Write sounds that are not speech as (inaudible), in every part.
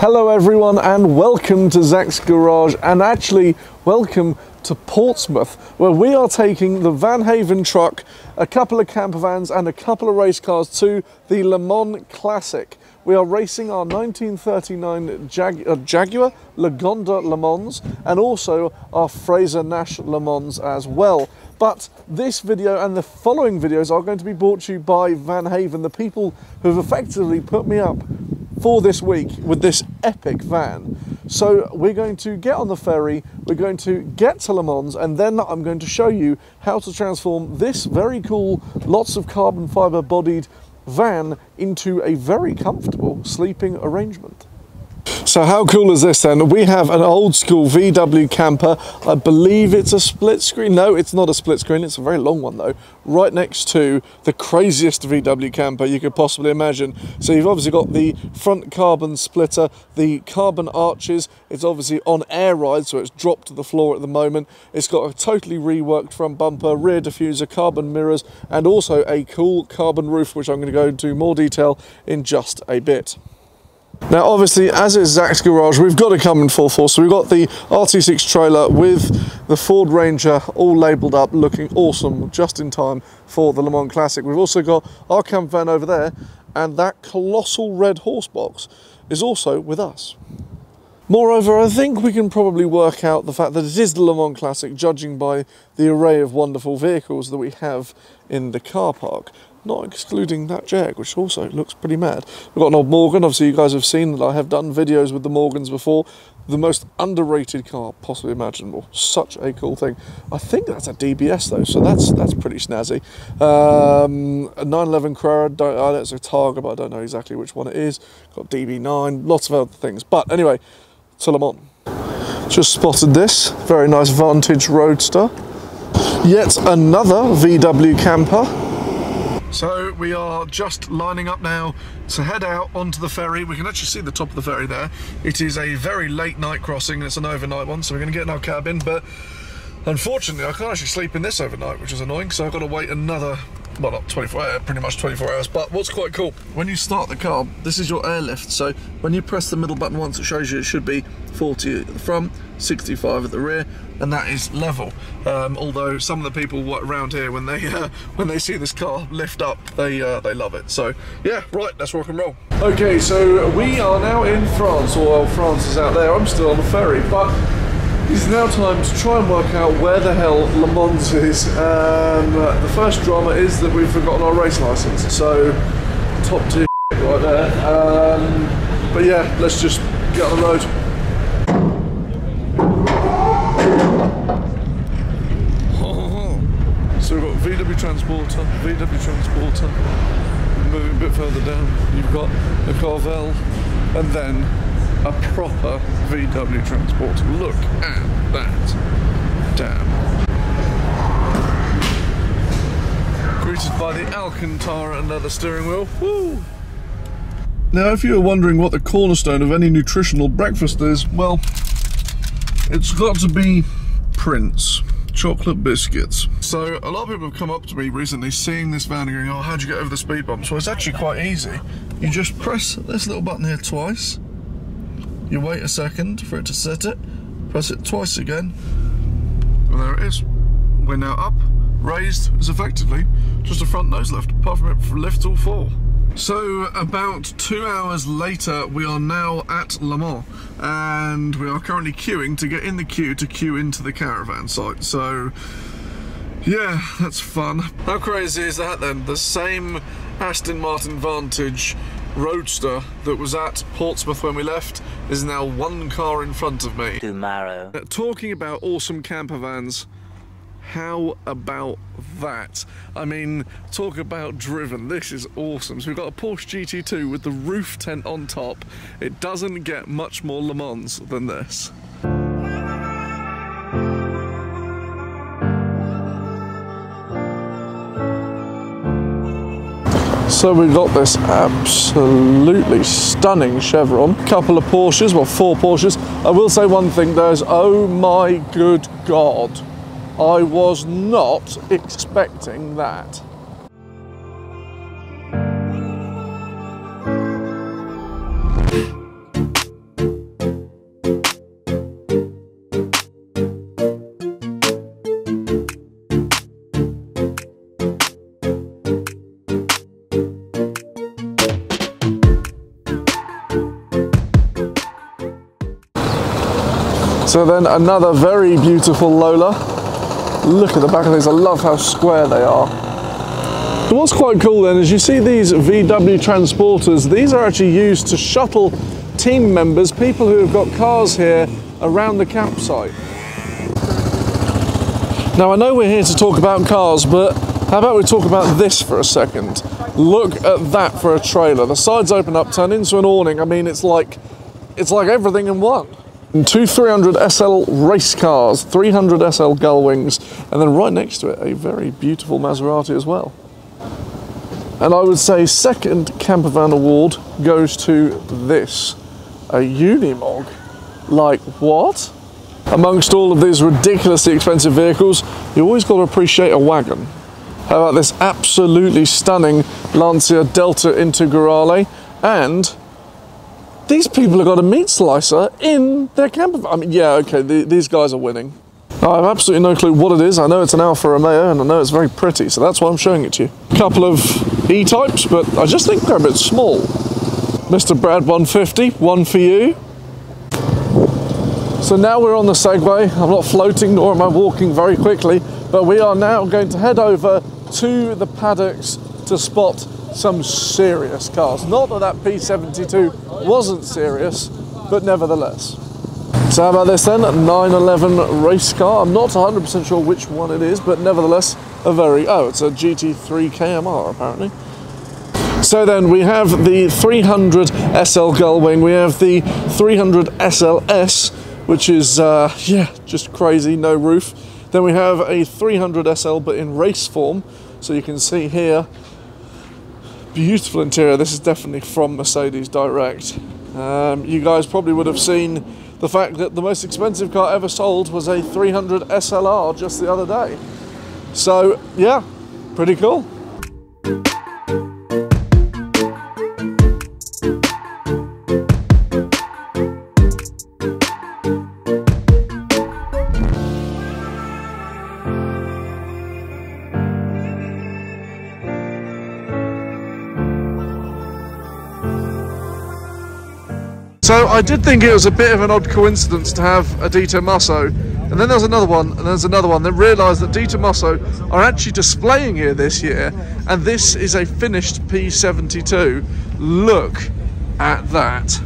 Hello everyone and welcome to Zach's Garage and actually welcome to Portsmouth where we are taking the Vanhaven truck, a couple of camper vans and a couple of race cars to the Le Mans Classic. We are racing our 1939 Jag uh, Jaguar Lagonda Le Mans and also our Frazer Nash Le Mans as well. But this video and the following videos are going to be brought to you by Vanhaven, the people who have effectively put me up for this week with this epic van. So we're going to get on the ferry, we're going to get to Le Mans, and then I'm going to show you how to transform this very cool, lots of carbon fiber bodied van into a very comfortable sleeping arrangement. So how cool is this then? We have an old school VW camper. I believe it's a split screen. No, it's not a split screen. It's a very long one though. Right next to the craziest VW camper you could possibly imagine. So you've obviously got the front carbon splitter, the carbon arches. It's obviously on air ride, so it's dropped to the floor at the moment. It's got a totally reworked front bumper, rear diffuser, carbon mirrors, and also a cool carbon roof, which I'm going to go into more detail in just a bit. Now, obviously, as is Zach's Garage, we've got to come in full force. So we've got the RT6 trailer with the Ford Ranger all labelled up, looking awesome, just in time for the Le Mans Classic. We've also got our camp van over there, and that colossal red horse box is also with us. Moreover, I think we can probably work out the fact that it is the Le Mans Classic, judging by the array of wonderful vehicles that we have in the car park not excluding that Jag, which also looks pretty mad. We've got an old Morgan, obviously you guys have seen that I have done videos with the Morgans before. The most underrated car possibly imaginable. Such a cool thing. I think that's a DBS though, so that's that's pretty snazzy. Um, a 911 Carrera, don't, uh, that's a Targa, but I don't know exactly which one it is. Got DB9, lots of other things. But anyway, to Le Mans. Just spotted this, very nice Vantage Roadster. Yet another VW camper. So we are just lining up now to head out onto the ferry. We can actually see the top of the ferry there. It is a very late night crossing. It's an overnight one, so we're going to get in our cabin. But unfortunately, I can't actually sleep in this overnight, which is annoying. So I've got to wait another, well, not 24 hours, pretty much 24 hours. But what's quite cool, when you start the car, this is your airlift. So when you press the middle button once, it shows you it should be 40 at the front, 65 at the rear, and that is level. Um, although some of the people around here, when they (laughs) uh, when they see this car lift up, they uh, they love it. So yeah, right, let's rock and roll. Okay, so we are now in France, or well, France is out there. I'm still on the ferry, but it's now time to try and work out where the hell Le Mans is. Um, the first drama is that we've forgotten our race license, so top tier right there. Um, but yeah, let's just get on the road. (laughs) So we've got VW Transporter, VW Transporter. Moving a bit further down, you've got a Caravelle, and then a proper VW transport. Look at that. Damn. Greeted by the Alcantara and leather steering wheel. Woo! Now, if you're wondering what the cornerstone of any nutritional breakfast is, well, it's got to be Prince chocolate biscuits. So a lot of people have come up to me recently seeing this van and going, oh, how'd you get over the speed bump? So it's actually quite easy. You just press this little button here twice. You wait a second for it to set it. Press it twice again. And there it is. We're now up, raised. It's effectively just a front nose lift, apart from it lifts all four. So about two hours later, we are now at Le Mans and we are currently queuing to get in the queue to queue into the caravan site. So yeah, that's fun. How crazy is that then? The same Aston Martin Vantage Roadster that was at Portsmouth when we left is now one car in front of me. Tomorrow. Uh, talking about awesome camper vans, how about that? I mean, talk about driven. This is awesome. So we've got a Porsche GT2 with the roof tent on top. It doesn't get much more Le Mans than this. So we've got this absolutely stunning Chevron. Couple of Porsches, well four Porsches. I will say one thing, there's, oh my good God. I was not expecting that. So then another very beautiful Lola. Look at the back of these. I love how square they are. What's quite cool then is you see these VW transporters. These are actually used to shuttle team members, people who have got cars here around the campsite. Now I know we're here to talk about cars, but how about we talk about this for a second? Look at that for a trailer. The sides open up, turn into an awning. I mean, it's like it's like everything in one. Two 300 SL race cars, 300 SL gull wings, and then right next to it, a very beautiful Maserati as well. And I would say second campervan award goes to this, a Unimog. Like what? Amongst all of these ridiculously expensive vehicles, you always got to appreciate a wagon. How about this absolutely stunning Lancia Delta Integrale and these people have got a meat slicer in their camper. I mean, yeah, okay, the, these guys are winning. I have absolutely no clue what it is. I know it's an Alfa Romeo and I know it's very pretty, so that's why I'm showing it to you. A couple of E-types, but I just think they're a bit small. Mr. Brad 150, one for you. So now we're on the Segway. I'm not floating nor am I walking very quickly, but we are now going to head over to the paddocks to spot some serious cars. Not that that P72 wasn't serious, but nevertheless. So how about this then? 911 race car. I'm not 100% sure which one it is, but nevertheless, a very, oh, it's a GT3 KMR apparently. So then we have the 300 SL Gullwing, we have the 300 SLS, which is, uh, yeah, just crazy, no roof. Then we have a 300 SL, but in race form. So you can see here, beautiful interior. This is definitely from Mercedes Direct. Um, you guys probably would have seen the fact that the most expensive car ever sold was a 300 SLR just the other day. So yeah, pretty cool. So I did think it was a bit of an odd coincidence to have a De Tomaso, and then there's another one, and there's another one. Then realised that De Tomaso are actually displaying here this year, and this is a finished P72. Look at that.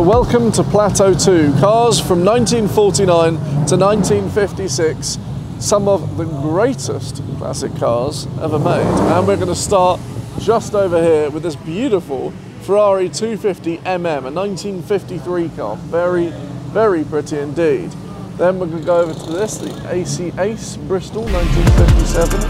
So welcome to Plateau 2, cars from 1949 to 1956, some of the greatest classic cars ever made. And we're going to start just over here with this beautiful Ferrari 250MM, a 1953 car. Very, very pretty indeed. Then we're going to go over to this, the AC Ace Bristol 1957.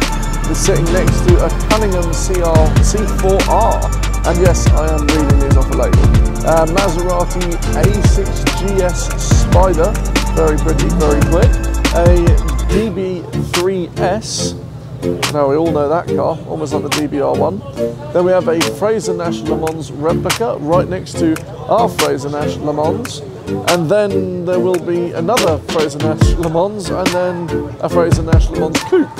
It's sitting next to a Cunningham CR C4R and yes, I am reading these off a label. Uh, Maserati A6 GS Spider, very pretty, very quick. A DB3S, now we all know that car, almost like the DBR1. Then we have a Frazer Nash Le Mans replica right next to our Frazer Nash Le Mans. And then there will be another Frazer Nash Le Mans and then a Frazer Nash Le Mans coupe.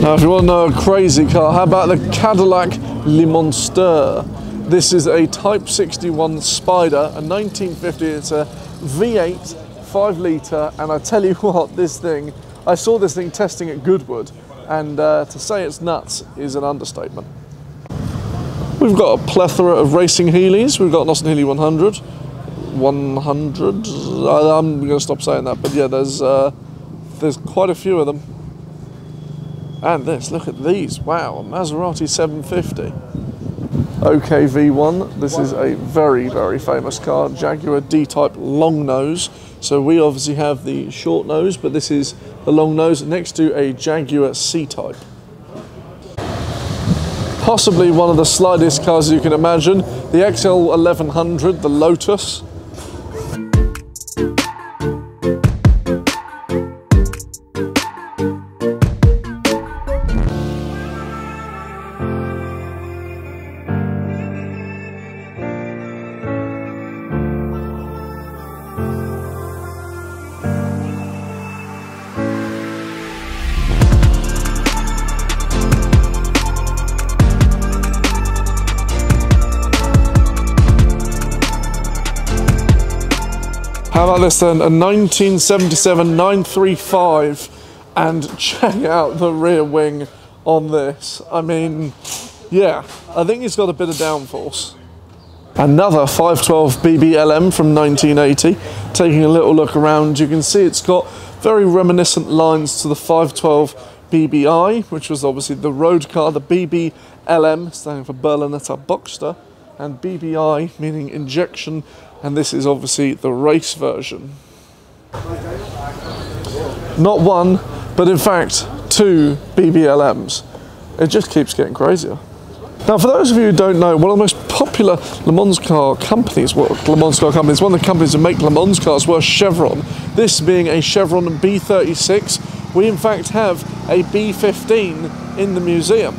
Now, if you want to know a crazy car, how about the Cadillac Le Monster? This is a Type 61 Spider, a 1950. It's a V8, 5 litre, and I tell you (laughs) what, this thing, I saw this thing testing at Goodwood, and uh, to say it's nuts is an understatement. We've got a plethora of racing Healeys. We've got an Austin Healey 100, 100. I'm going to stop saying that, but yeah, there's uh, there's quite a few of them. And this, look at these. Wow, Maserati 750. OKV1, this is a very, very famous car, Jaguar D-Type long nose. So we obviously have the short nose, but this is the long nose next to a Jaguar C-Type. possibly one of the slightest cars you can imagine, the XL 1100, the Lotus. Then? A 1977 935 and check out the rear wing on this. I mean, yeah, I think it's got a bit of downforce. Another 512 BBLM from 1980. Taking a little look around, you can see it's got very reminiscent lines to the 512 BBI, which was obviously the road car, the BBLM, standing for Berlinetta Boxster, and BBI, meaning injection and this is obviously the race version. Not one, but in fact two BBLMs. It just keeps getting crazier. Now, for those of you who don't know, one of the most popular Le Mans car companies, well, Le Mans car companies, one of the companies that make Le Mans cars was Chevron. This being a Chevron B36, we in fact have a B15 in the museum.